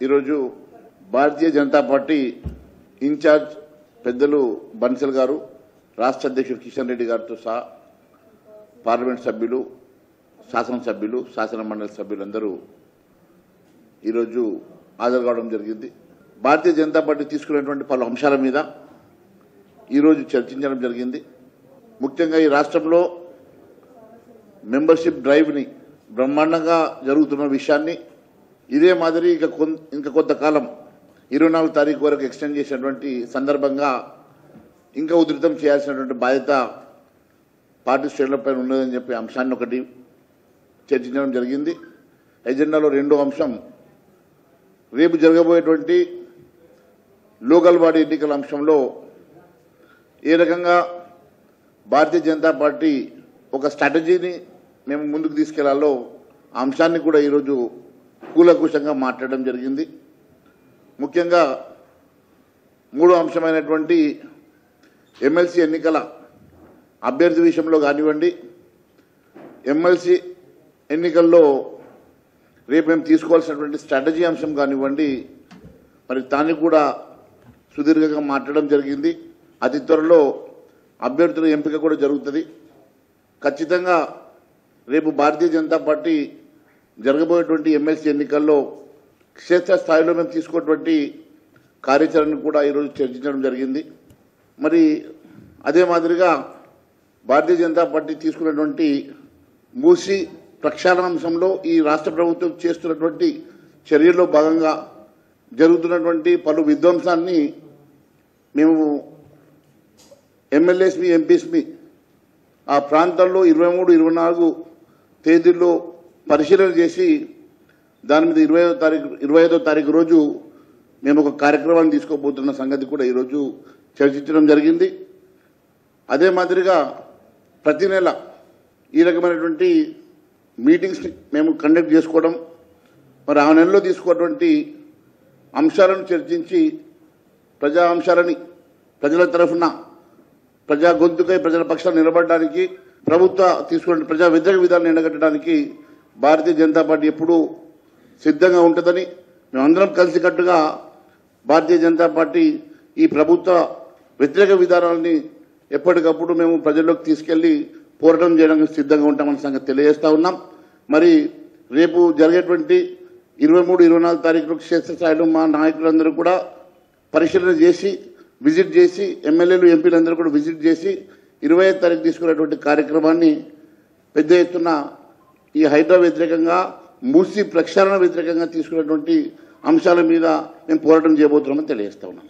ఈరోజు భారతీయ Janata party incharge పెద్దలు బన్సల్ గారు రాష్ట్ర అధ్యక్షుడు కిషన్ రెడ్డి గారితో సహా పార్లమెంట్ సభ్యులు శాసనసభ్యులు శాసన మండలి సభ్యులందరూ ఈరోజు హాజరు కావడం జరిగింది. భారతీయ జనతా పార్టీ తీసుకున్నటువంటి పలు అంశాల మీద ఈరోజు చర్చించడం జరిగింది. ముఖ్యంగా ఈ రాష్ట్రంలో మెంబర్షిప్ డ్రైవ్ని బ్రహ్మాండంగా జరుగుతున్న విషయాన్ని ఇదే మాదిరి ఇక ఇంకా కొంతకాలం ఇరవై నాలుగు తారీఖు వరకు ఎక్స్టెండ్ చేసినటువంటి సందర్భంగా ఇంకా ఉధృతం చేయాల్సినటువంటి బాధ్యత పార్టీ శ్రేణులపై ఉన్నదని చెప్పి అంశాన్ని ఒకటి చర్చించడం జరిగింది. ఎజెండాలో రెండో అంశం రేపు జరగబోయేటువంటి లోకల్ బాడీ ఎన్నికల అంశంలో ఏ రకంగా భారతీయ జనతా పార్టీ ఒక స్ట్రాటజీని మేము ముందుకు తీసుకెళ్ళాలో అంశాన్ని కూడా ఈరోజు కూలకుశంగా మాట్లాడడం జరిగింది. ముఖ్యంగా మూడో అంశమైనటువంటి ఎమ్మెల్సీ ఎన్నికల అభ్యర్థి విషయంలో కానివ్వండి ఎమ్మెల్సీ ఎన్నికల్లో రేపు మేము తీసుకోవాల్సినటువంటి స్ట్రాటజీ అంశం కానివ్వండి మరి దాన్ని కూడా సుదీర్ఘంగా మాట్లాడడం జరిగింది. అతి త్వరలో అభ్యర్థుల ఎంపిక కూడా జరుగుతుంది. ఖచ్చితంగా రేపు భారతీయ జనతా పార్టీ జరగబోయేటువంటి ఎమ్మెల్సీ ఎన్నికల్లో క్షేత్రస్థాయిలో మేము తీసుకున్నటువంటి కార్యాచరణను కూడా ఈరోజు చర్చించడం జరిగింది. మరి అదే మాదిరిగా భారతీయ జనతా పార్టీ తీసుకున్నటువంటి మూసి ప్రక్షాళన అంశంలో ఈ రాష్ట్ర ప్రభుత్వం చేస్తున్నటువంటి చర్యల్లో భాగంగా జరుగుతున్నటువంటి పలు విధ్వంసాన్ని మేము ఎమ్మెల్యేస్మి ఎంపీస్మి ఆ ప్రాంతాల్లో ఇరవై మూడు ఇరవై నాలుగు తేదీల్లో పరిశీలన చేసి దాని మీద ఇరవై తారీఖు ఇరవై ఐదో తారీఖు రోజు మేము ఒక కార్యక్రమాన్ని తీసుకోబోతున్న సంగతి కూడా ఈరోజు చర్చించడం జరిగింది. అదే మాదిరిగా ప్రతి నెల ఈ రకమైనటువంటి మీటింగ్స్ని మేము కండక్ట్ చేసుకోవడం మరి ఆ నెలలో తీసుకున్నటువంటి అంశాలను చర్చించి ప్రజా అంశాలని ప్రజల తరఫున ప్రజా గొంతుకై ప్రజల పక్షాన్ని నిలబడడానికి ప్రభుత్వ తీసుకున్న ప్రజా వ్యతిరేక విధానాన్ని ఎండగట్టడానికి భారతీయ జనతా పార్టీ ఎప్పుడూ సిద్ధంగా ఉంటుందని మేమందరం కలిసికట్టుగా భారతీయ జనతా పార్టీ ఈ ప్రభుత్వ వ్యతిరేక విధానాలని ఎప్పటికప్పుడు మేము ప్రజల్లోకి తీసుకెళ్ళి పోరాటం చేయడానికి సిద్ధంగా ఉంటామని సంగతి తెలియజేస్తా ఉన్నాం. మరి రేపు జరిగేటువంటి ఇరవై మూడు ఇరవై నాలుగు తారీఖులు క్షేత్రస్థాయిలో మా నాయకులందరూ కూడా పరిశీలన చేసి విజిట్ చేసి ఎమ్మెల్యేలు ఎంపీలందరూ కూడా విజిట్ చేసి ఇరవై ఐదు తారీఖు తీసుకున్నటువంటి కార్యక్రమాన్ని పెద్ద ఎత్తున ఈ హైడ్రా వ్యతిరేకంగా మూసి ప్రక్షాళన వ్యతిరేకంగా తీసుకున్నటువంటి అంశాల మీద మేము పోరాటం చేయబోతున్నామని తెలియజేస్తా ఉన్నాం.